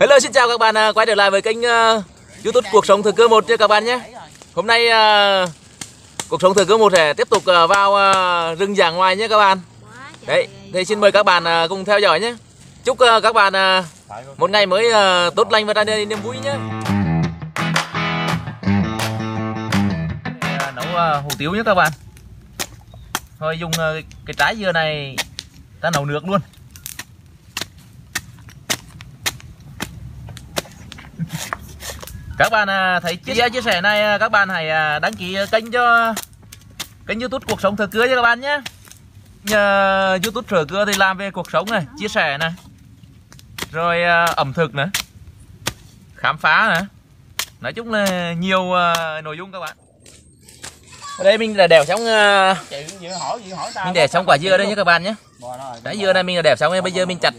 Hello xin chào các bạn à, quay trở lại với kênh uh, YouTube cuộc sống thời cơ một nha các bạn nhé. Hôm nay uh, cuộc sống thời cơ một sẽ tiếp tục uh, vào uh, rừng già ngoài nhé các bạn. Đấy, thì xin mời các bạn uh, cùng theo dõi nhé. Chúc uh, các bạn uh, một ngày mới uh, tốt lành và tràn đầy niềm vui nhé. Nấu uh, hủ tiếu nhé các bạn. Thôi dùng uh, cái trái dưa này ta nấu nước luôn. Các bạn à, thấy chia chia sẻ này à, các bạn hãy à, đăng ký kênh cho kênh youtube cuộc sống thừa cưa cho các bạn nhé. Nhờ youtube thừa cưa thì làm về cuộc sống này chia sẻ này rồi ẩm thực nữa khám phá nữa nói chung là nhiều nội dung các bạn. Ở đây mình là đèo xong mình để xong quả dưa đây nhé các bạn nhé. trái dưa này mình là đẹp xong bây giờ mình chặt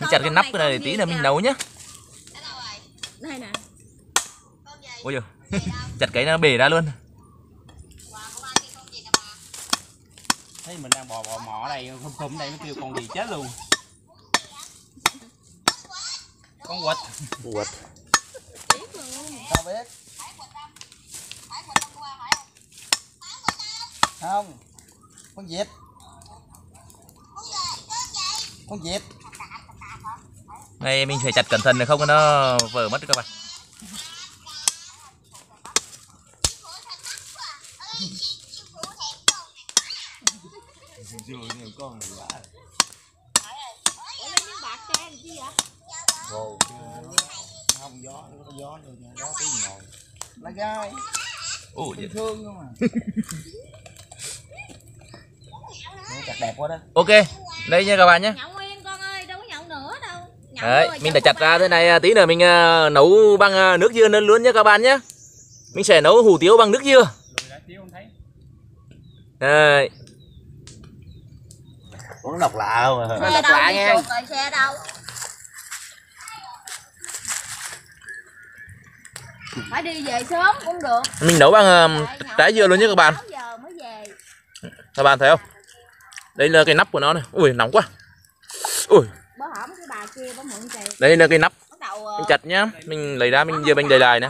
mình chặt cái nắp này để tí là mình nấu nhé đây nè. Ôi giời. Chặt cái nó bể ra luôn. Thấy mình đang bò bò mỏ đây khum khum đây nó kêu con gì chết luôn. Con quật. Quật. Sao biết? Không. Con vịt con vịt đây mình phải chặt cẩn thận không nó vỡ mất các bạn Ồ, không gió, có gió được gió tí ngồi. Lá gai. Ồ, thương thương không à. chặt đẹp quá đó. Ok, đây nha các bạn nhé. Đấy, mình đã chặt ra thế này tí nữa mình uh, nấu bằng uh, nước dưa lên luôn nhé các bạn nhé. Mình sẽ nấu hủ tiếu bằng nước dưa. Đây. Uống độc lạ không à? Độc lạ nha. Xe đâu? Phải đi về sớm cũng được. Mình nấu bằng uh, trái dưa luôn nhé các bạn. Các bạn thấy không? Đây là cái nắp của nó này. Ui nóng quá. Ui đây là cái nắp. Mình chặt nhá. Mình lấy ra mình giờ mình đầy đài nè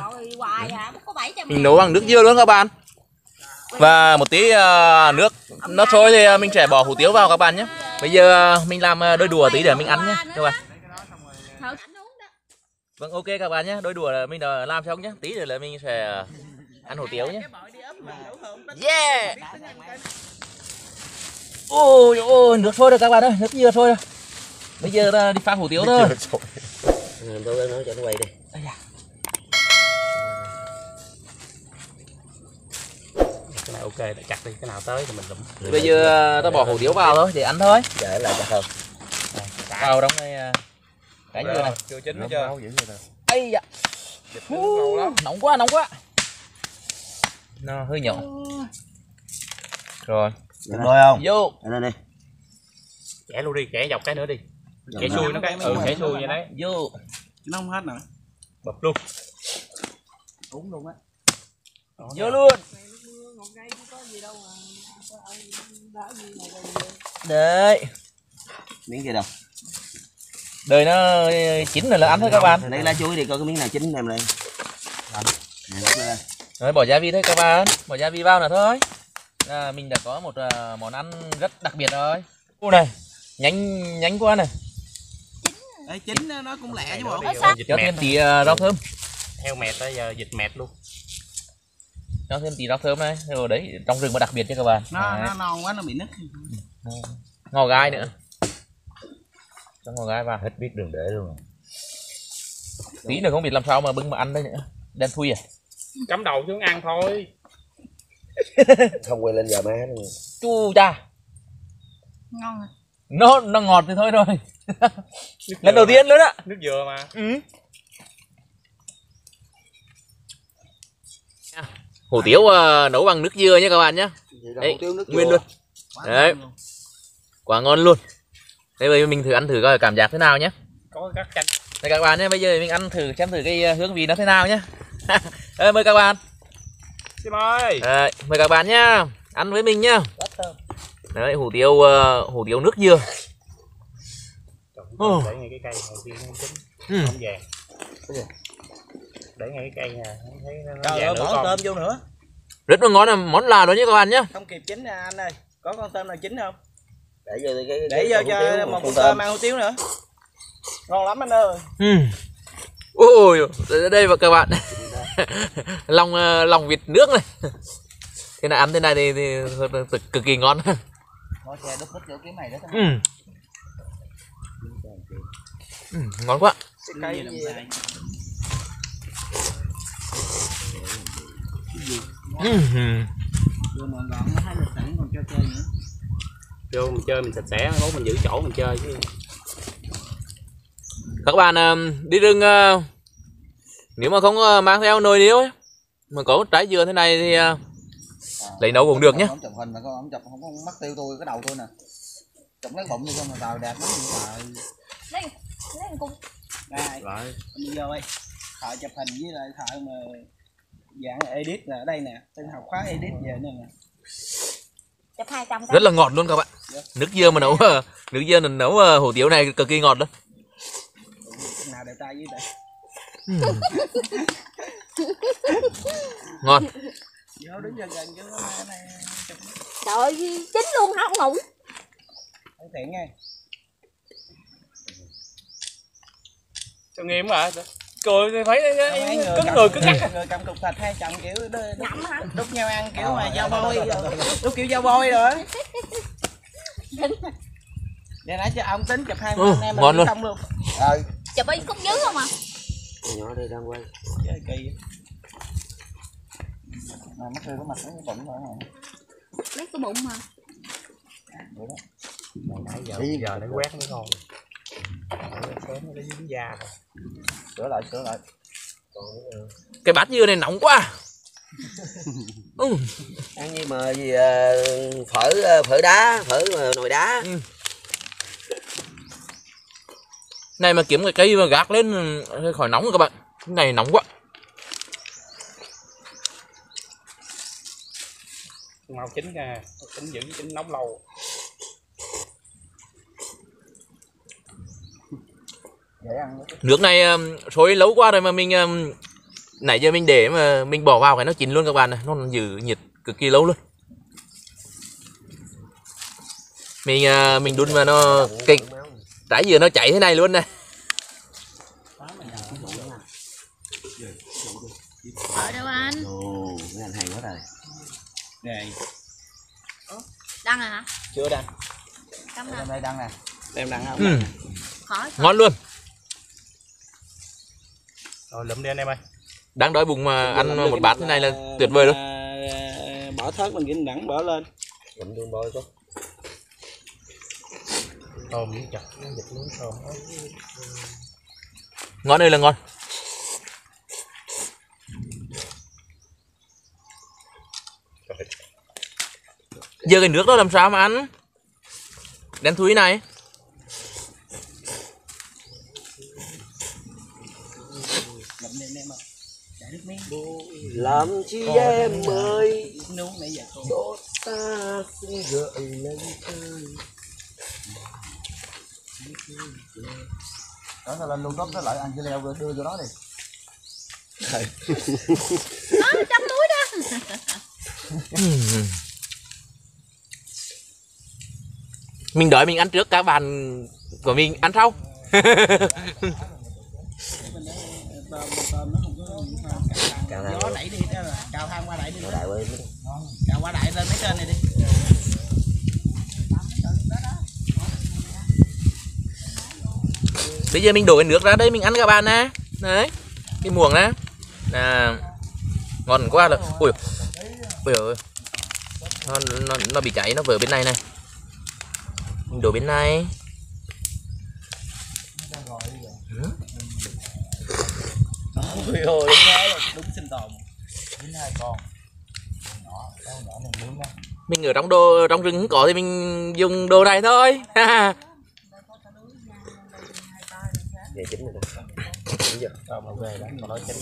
mình nấu bằng nước dưa luôn các bạn. Và một tí uh, nước. Nó sôi thì mình sẽ bỏ hủ tiếu vào các bạn nhé bây giờ mình làm đôi đùa tí để mình ăn nhé các bạn vâng ok các bạn nhé đôi đùa là mình đã làm xong nhé tí rồi là mình sẽ ăn hủ tiếu nhé yeah! Ôi ôi nước sôi rồi các bạn ơi. Nước dưa sôi rồi bây giờ đi pha hủ tiếu thôi. Tôi nói cho nó quay đi. Cái này ok để chặt đi cái nào tới thì mình lụm. Bây giờ ta bỏ hủ tiếu vào thôi để ăn thôi. Để lại cho không. Vào trong đây cái dưa này. chưa chín nữa chưa? ấy dạ nóng quá nóng quá. Nó hơi nhỏ. Rồi. Được rồi không? Vô. Đây đi. Kẻ luôn đi, kẻ dọc cái nữa đi kẻ xuôi nó cái ừ kẻ xuôi vậy đấy vô. Nó không hết nữa. Bập luôn. Uống luôn á. Vô luôn. Đấy miếng kia đâu? Đời nó chín rồi là ăn thôi các bạn. Lấy lá chuối đi coi cái miếng nào chín em lên. Rồi bỏ gia vị thôi các bạn. Bỏ gia vị vào là thôi. À, mình đã có một uh, món ăn rất đặc biệt rồi. Ô này nhánh nhánh quá này Ê, chín nó cũng lẹ chứ bộ. cho thêm tí rau thơm. Heo mệt tới giờ dịch mệt luôn. Cho thêm tí rau thơm này. Rồi đấy trong rừng mà đặc biệt cho các bạn. Nó, nó non quá nó bị nứt. Ngò gai nữa. Cho ngò gai vào. Hết biết đường để luôn tí nữa không biết làm sao mà bưng mà ăn đây nữa. Đen thui à? Cắm đầu xuống ăn thôi. Không quay lên giờ má luôn. Chu cha. Ngon à nó nó ngọt thì thôi rồi. Lần đầu tiên luôn á. Nước dừa mà. Ừ. hủ tiếu uh, nấu bằng nước dưa nhé các bạn nhé. Đấy nguyên luôn. Đấy. quá ngon luôn. Thế bây giờ mình thử ăn thử coi cảm giác thế nào nhé. Có các chanh. Đây các bạn nhé bây giờ mình ăn thử xem thử cái hương vị nó thế nào nhé. Ê, mời các bạn. Xin mời. Đấy, mời các bạn nhá. Ăn với mình nhá đấy hủ tiếu uh, hủ tiếu nước dưa để ngay cái cây này kia nó chín Ừ. không vàng để ngay cái cây nè không thấy nó trời vàng ơi nữa bỏ con. tôm vô nữa. Rất là ngon là món là đó nhé các bạn nhé không kịp chín nè anh ơi. Có con tôm nào chín không? Để vô cái để vô cho một con tôm ăn hủ tiếu nữa. Ngon lắm anh ơi. Ừ. Ôi, đây và các bạn. Lòng ờ, lòng vịt nước này. Thế này ăn thế này thì, thì cực, cực kỳ ngon ừ. Ừ, ngon quá. Cây gì ừ. nữa. Vô mình chơi mình sạch sẽ bố mình giữ chỗ mình chơi chứ. Các bạn ờ, đi rừng ờ, nếu mà không ờ, mang theo nồi niêu ấy, mà có trái dừa thế này thì lấy nấu cũng được nhé ông chụp hình mà con ông chụp không có mất tiêu tôi cái đầu tôi nè. Chụp lấy bụng như con mà tàu đẹp lắm lấy lấy một cung này lại đi vô đây. Thợ chụp hình với lại thợ mà dạng edit là ở đây nè. Tên học khóa edit về nè nè. Chụp hai trăm rất là ngọt luôn các bạn. Nước dưa mà nấu ờ, nước dưa mình nấu ờ, hủ tiếu này cực kỳ ngọt luôn Con nào đẹp trai với đây ngon vô đứng gần gần nó này trời ơi chín luôn không ngủ không tiện nghe. Cho nghiêm mà cười thì thấy cứng người cứng ngắc người cầm cục thịt hay chồng kiểu hả? đút nhau ăn kiểu mà dao bôi đút kiểu dao bôi rồi. Để nãy cho ông tính chụp hai Ừ, anh em luôn. xong luôn. Ờ chụp đi khúc dưới không à? Nhỏ đây đang quay. Chơi kỳ mà mất rơi cái mặt nó bụng rồi nè lấy cái bụng mà. Nãy giờ giờ nó quét nó ngon sớm nó dính da rồi sửa lại sửa lại. Cái bát dưa này nóng quá. Ừ. ăn như mà gì ờ, phở ờ, phở đá phở ờ, nồi đá. Này mà kiếm cái cây mà gác lên hơi khỏi nóng rồi các bạn. Cái này nóng quá mau chín nha chín giữ chín nóng lâu. Nước này um, sôi lâu quá rồi mà mình um, nãy giờ mình để mà mình bỏ vào cái nó chín luôn các bạn này nó giữ nhiệt cực kỳ lâu luôn. Mình uh, mình đun mà nó cái trái dừa nó chảy thế này luôn này ở đâu anh? Ồ mấy anh hay quá rồi này đăng rồi hả? Chưa đăng. Cắm em nè đây đăng nè. Em đăng không? Ừ. khỏi ngon luôn. Rồi lụm đi anh em ơi. Đang đói bụng mà ăn một bát thế này là tuyệt vời luôn. luôn bỏ thớt mình ghinh đẳng bỏ lên. Làm tương bôi có tôm miếng chặt nó dịch miếng tôm. Ngon ơi là ngon giờ cái nước đó làm sao mà ăn? Đen thui này. Làm chi em ơi? Nấu nãy giờ cô đốt ta xin gợi lên trời đó là lên luôn tốt nó lại ăn cái leo đưa vô đó đi. Đó trong núi đó mình đợi mình ăn trước các bạn của mình ăn sau. Gió thang. đẩy đi đó là cào thang qua đẩy đi. Đại cào qua đẩy lên mấy trên này đi. Bây giờ mình đổ cái nước ra đây mình ăn các bạn nè. Đấy cái muỗng nè. Nè ngon quá rồi. Ui ui ơi nó, nó, nó bị cháy nó vỡ bên này này. Mình đổ bên này. Ôi ôi đúng nghe là đúng sinh tồn dính hai con. Mình ở trong đồ trong rừng có thì mình dùng đồ này thôi. Về chính rồi đó. Tôm mà về đó còn nói chính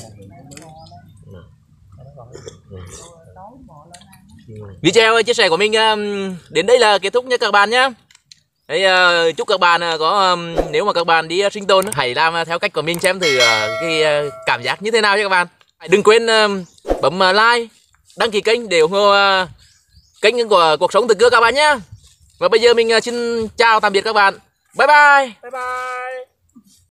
video chia sẻ của mình um, đến đây là kết thúc nha các bạn nhé. Đấy, ờ, chúc các bạn ờ, có um, nếu mà các bạn đi ờ, sinh tồn hãy làm theo cách của mình xem thử cái cảm giác như thế nào nha các bạn. Đừng quên um, bấm like đăng ký kênh để ủng hộ kênh của cuộc sống từ cưa các bạn nhé. Và bây giờ mình xin chào tạm biệt các bạn. Bye bye. Bye bye.